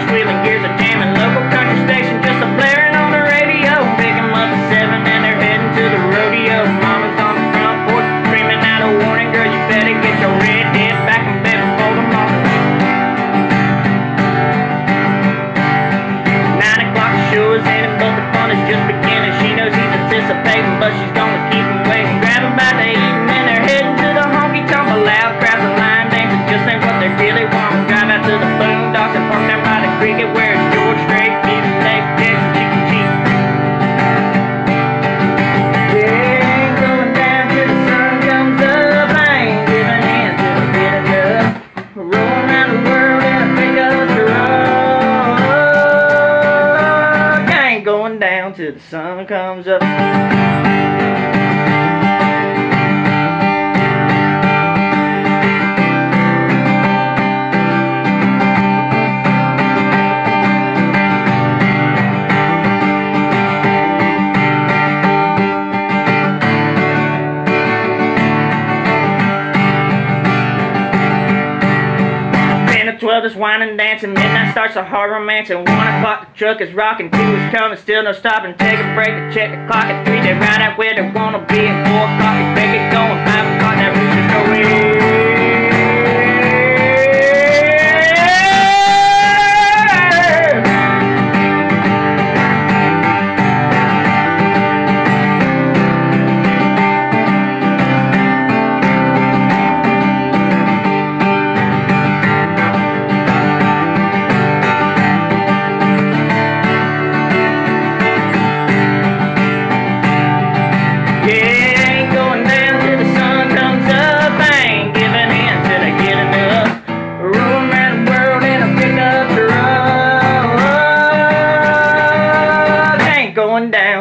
first wheeling gears and damn. till the sun comes up. 12, just wining, dancing. Midnight starts a hard romance. And 1 o'clock, the truck is rocking. 2 is coming, still no stopping. Take a break to check the clock. At 3, they ride out where they wanna be. At 4 o'clock, they get going.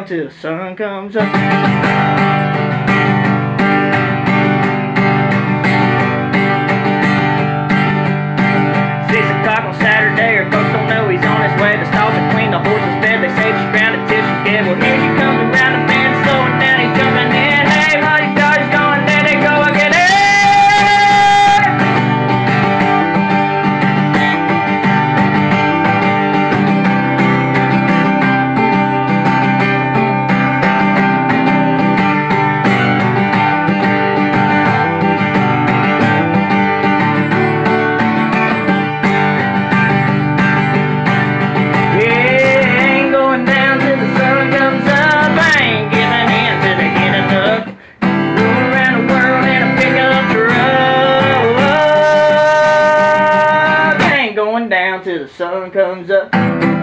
till the sun comes up. the sun comes up.